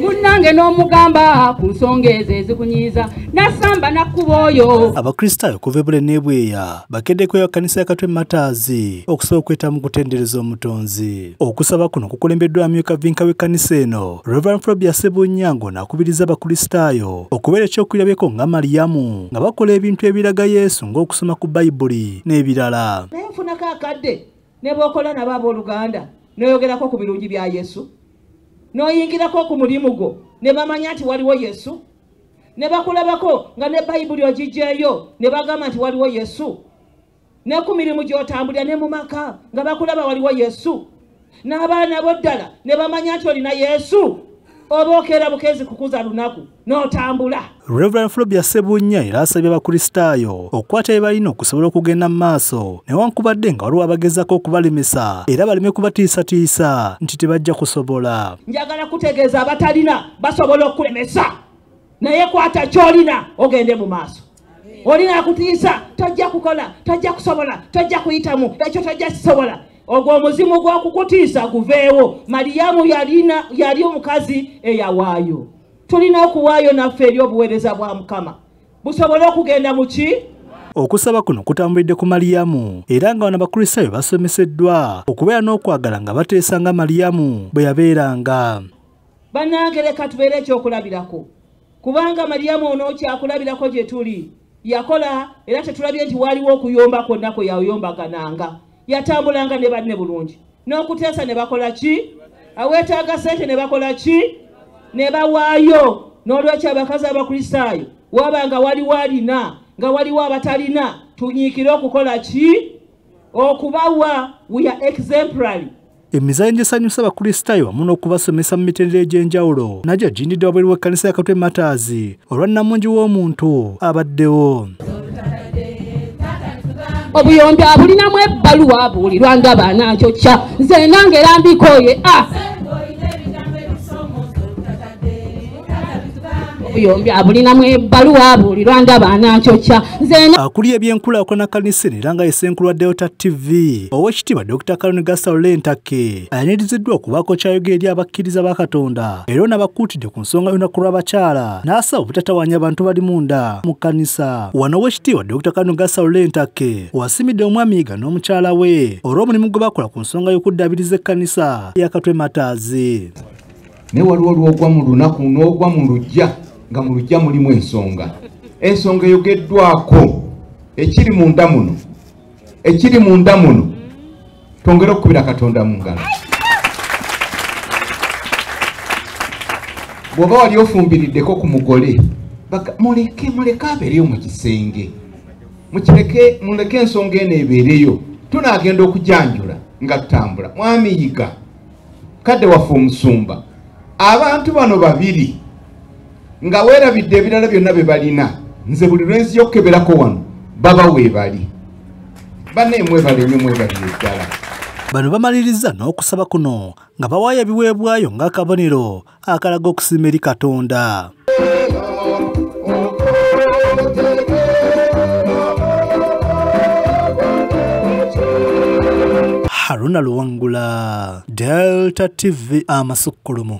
munnange n'omugamba ku nsonga ezo ezikunyiiza nasamba nakkuba oyo. Abakristaayo okuva ebule n'ebweya bakedde kwewa kkanisa ya katwe mataazi okusobola okweta mu kutendereza omutonzi. Okusaba kuno kukulembeddwa amyuka vinka w'ekkanisa eno. Reverand frobia sebunyango n'akubiriza abakristaayo okubeera ekyokwirabyeko nga maliyamu nga bakola ebintu ebiraga yesu ng'okusoma ku bayibuli n'ebirala. Naye nfunako akadde ne bw'okola nabo abooluganda n'oyogerako ku birungi bya yesu n'oyingirako ku mulimu gwo. Ne bamanya nti waliwo yesu. Ne bakulabako nga ne bayibuli ogijjeeyo ne bagamba nti waliwo yesu. Ne ku mirimu gy'otambulira ne mu maka nga bakulaba waliwo yesu. N'abaana bo ddala ne bamanya nti olina yesu oba okeera bukezi kukuza lunaku n'otambula. Reverand frobia sebunya era asabye abakristaayo okukwata bye balina okusobola okugenda mu maaso newankubadde nga waliwo abagezako okubalemesa era baleme kubatiisatiisa nti tebajja kusobola. Njagala kutegeeza abatalina basobola okulemesa naye kwata kyolina ogende mu maaso. Olina akutiisa tojja kukola tojja kusobola tojja kuyitamu ekyo tojja kisobola ogwo omuzimu gw'okukutiisa guveewo. Maliyamu yalina yali omukazi eyawaayo. Tulina okuwaayo naffe eri obuweereza bwa mukama. Busobole okugenda mu ki? Okusaba kuno kutambulidde ku maliyamu era nga wano abakristaayo basomeseddwa okubeera n'okwagala nga bateesa nga maliyamu bwe yabeeranga. Bannange leka tubeere ekyokulabirako. Kubanga maliyamu onokyakulabirako gye tuli yakola era tetulabye nti waliwo okuyomba kwonna kwe yayombagananga yatambulanga ne banne bulungi. N'okuteesa ne bakola ki? Aweetaaga sente ne bakola ki? Ne bawaayo. N'olwekyo abakazi abakristaayo waba nga waliwo alina nga waliwo abatalina tunyiikire okukola ki? Okubawa we are exemplary. Emizannyo gisanyusa abakristaayo wamu n'okubasomesa mu mitendera egy'enjawulo. Nagyo gindidde wabweru w'ekkanisa ya katwe mataazi olwa nnamungi w'omuntu abaddewo obuyombi abulinamu ebbaluwa abuulirwa nga baanakyokya nze nange era mbikoye a obuyombi abulinamu ebbaluwa abuulirwa nga baanakyokya nze na- akuli ebyenkulaakulana kanisa eno era nga yesenkulu wa delta tv owekitiibwa dr kaloni gasaulentake ayanirizddwa okubaako kyayogera eri abakkiriza ba katonda. Era onabakuutidde ku nsonga y'olunaku lw'abakyala n'asaba obutatawanya abantu bali munda mu kkanisa. Wano owekitiibwa dr kaloni gasaulentake wasimidde omwami yiga n'omukyala we olw'omulimu gwe bakola ku nsonga y'okuddaabiriza ekkanisa yakatwe mataazi naye waliwo olwogwa mu lunaku n'ogwa mu lujja nga mu lujja mulimu ensonga. Ensonga eyogeddwako ekiri munda muno ekiri munda muno twongere okukubira katonda mu ngalo. Bw'oba wali ofumbiriddeko ku mugole muleke muleke abeereyo mu kisenge. Mukireke muleke ensonga eno ebeereyo. Tunaagenda okujanjula nga tutambula. Mwami yiga kadde waffe omusumba. Abantu bano babiri nga weerabidde ebirala byonna bye balina. Nze buli lwenzi yokukeberako wano baba weebali banne mwebale nnyo mwebalire ddala bano bamaliriza n'okusaba kuno nga bawaayo ebiweebwayo ng'akabonero akalaga okusiima eri katonda. Haruna luwangula delta tv amasukkulumu